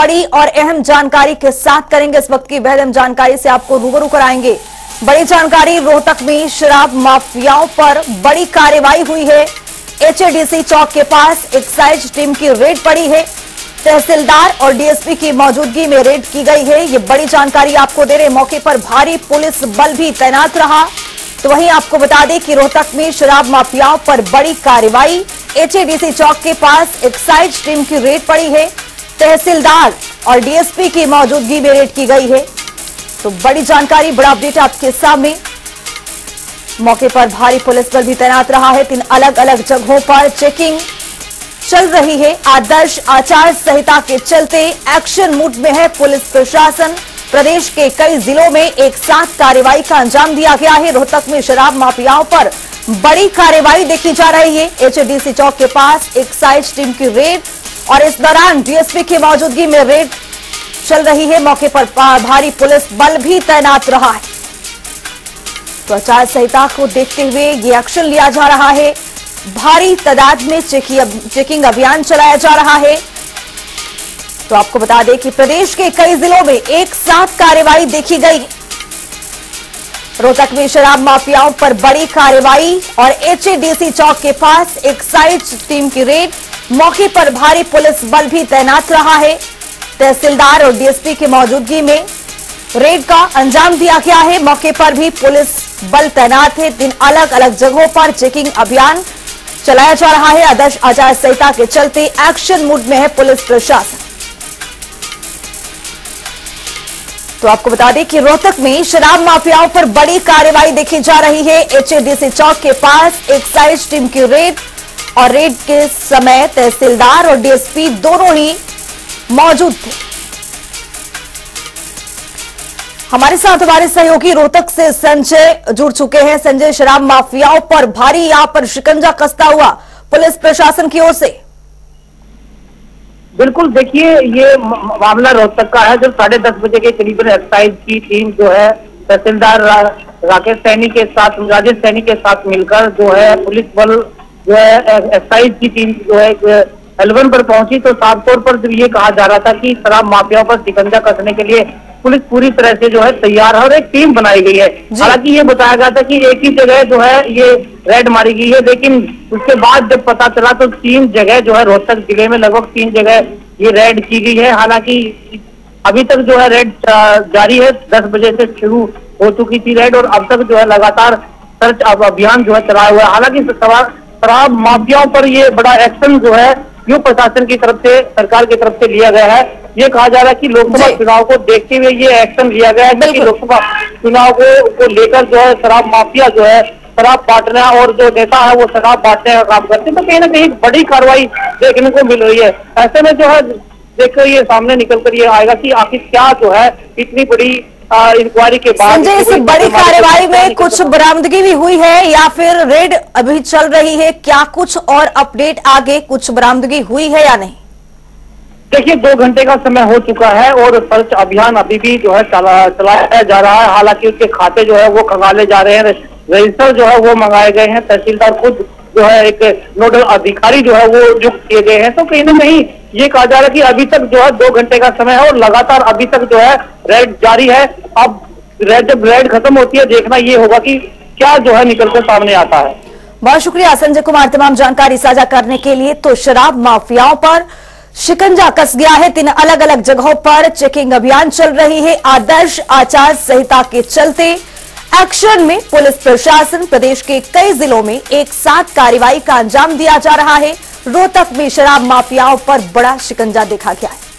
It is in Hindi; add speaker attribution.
Speaker 1: बड़ी और अहम जानकारी के साथ करेंगे इस वक्त की बेहद अहम जानकारी से आपको रूबरू कराएँगे। बड़ी जानकारी, रोहतक में शराब माफियाओं पर बड़ी कार्रवाई हुई है। एचएडीसी चौक के पास एक्साइज टीम की रेड पड़ी है। तहसीलदार और डीएसपी की मौजूदगी में रेड की गई है। ये बड़ी जानकारी आपको दे रहे मौके पर भारी पुलिस बल भी तैनात रहा। तो वहीं आपको बता दें कि रोहतक में शराब माफियाओं पर बड़ी कार्रवाई। एचएडीसी चौक के पास एक्साइज टीम की रेड पड़ी है। तहसीलदार और डीएसपी की मौजूदगी में रेड की गई है। तो बड़ी जानकारी, बड़ा अपडेट आपके सामने। मौके पर भारी पुलिस बल भी तैनात रहा है। तीन अलग अलग जगहों पर चेकिंग चल रही है। आदर्श आचार संहिता के चलते एक्शन मूड में है पुलिस प्रशासन। प्रदेश के कई जिलों में एक साथ कार्रवाई का अंजाम दिया गया है। रोहतक में शराब माफियाओं पर बड़ी कार्रवाई देखी जा रही है। एचडीसी चौक के पास एक्साइज टीम की रेड और इस दौरान डीएसपी की मौजूदगी में रेड चल रही है। मौके पर भारी पुलिस बल भी तैनात रहा है। तो आचार संहिता को देखते हुए ये एक्शन लिया जा रहा है। भारी तादाद में चेकिंग अभियान चलाया जा रहा है। तो आपको बता दें कि प्रदेश के कई जिलों में एक साथ कार्रवाई देखी गई। रोहतक में शराब माफियाओं पर बड़ी कार्रवाई और एचएडीसी चौक के पास एक्साइज टीम की रेड मौके पर भारी पुलिस बल भी तैनात रहा है। तहसीलदार और डीएसपी की मौजूदगी में रेड का अंजाम दिया गया है। मौके पर भी पुलिस बल तैनात है। तीन अलग अलग जगहों पर चेकिंग अभियान चलाया जा रहा है। आदर्श आचार संहिता के चलते एक्शन मूड में है पुलिस प्रशासन। तो आपको बता दें कि रोहतक में शराब माफियाओं पर बड़ी कार्रवाई देखी जा रही है। एचएडीसी चौक के पास एक्साइज टीम की रेड और रेड के समय तहसीलदार और डीएसपी दोनों ही मौजूद थे। हमारे साथ हमारे सहयोगी रोहतक से संजय जुड़ चुके हैं। संजय, शराब माफियाओं पर भारी यहाँ पर शिकंजा कसता हुआ पुलिस प्रशासन की ओर से।
Speaker 2: बिल्कुल, देखिए, ये मामला रोहतक का है। जब साढ़े दस बजे के करीबन एक्साइज की टीम जो है, तहसीलदार राकेश सैनी के साथ, राजेश सैनी के साथ मिलकर जो है, पुलिस बल जो है एक्साइज की टीम जो है एलवन पर पहुँची तो साफ़ तौर पर जब ये कहा जा रहा था कि शराब माफियाओं पर शिकंजा कसने के लिए पुलिस पूरी तरह से जो है तैयार है और एक टीम बनाई गई है। हालाँकि ये बताया गया था कि एक ही जगह जो है ये रेड मारी गई है लेकिन उसके बाद जब पता चला तो तीन जगह जो है रोहतक ज़िले में लगभग तीन जगह ये रेड की गई है। हालाँकि अभी तक जो है रेड जारी है दस बजे से शुरू हो चुकी थी रेड और अब तक जो है लगातार सर्च अभियान जो है चलाया हुआ है। हालाँकि शराब माफियाओं पर ये बड़ा एक्शन जो है यू प्रशासन की तरफ़ से सरकार की तरफ़ से लिया गया है। ये कहा जा रहा है कि लोकसभा चुनाव को देखते हुए ये एक्शन लिया गया है कि लोकसभा चुनाव को, को लेकर जो है शराब माफिया जो है शराब बांटना और जो नेता है वो शराब बांटने का काम करते हैं। तो कहीं ना कहीं बड़ी कार्रवाई देखने को मिल रही है। ऐसे में जो है देखो ये सामने निकल कर ये आएगा कि आखिर क्या जो है इतनी बड़ी इंक्वायरी के बाद
Speaker 1: संजय इस बड़ी कार्रवाई में कुछ बरामदगी भी हुई है या फिर रेड अभी चल रही है? क्या कुछ और अपडेट आगे कुछ बरामदगी हुई है या नहीं?
Speaker 2: देखिए दो घंटे का समय हो चुका है और सर्च अभियान अभी भी जो है चलाया जा रहा है। हालाँकि उसके खाते जो है वो खंगाले जा रहे हैं। रजिस्टर जो है वो मंगाए गए हैं। तहसीलदार खुद जो है एक नोडल अधिकारी जो है वो नियुक्त किए गए हैं। तो कहीं ना कहीं ये कहा जा रहा है कि अभी तक जो है दो घंटे का समय है और लगातार अभी तक जो है रेड जारी है। अब रेड जब रेड खत्म होती है, देखना ये होगा कि क्या जो है निकलकर सामने आता है।
Speaker 1: बहुत शुक्रिया संजय कुमार, तमाम जानकारी साझा करने के लिए। तो शराब माफियाओं पर शिकंजा कस गया है। तीन अलग अलग जगहों पर चेकिंग अभियान चल रही है। आदर्श आचार संहिता के चलते एक्शन में पुलिस प्रशासन, प्रदेश के कई जिलों में एक साथ कार्रवाई का अंजाम दिया जा रहा है। रोहतक में शराब माफियाओं पर बड़ा शिकंजा देखा गया है।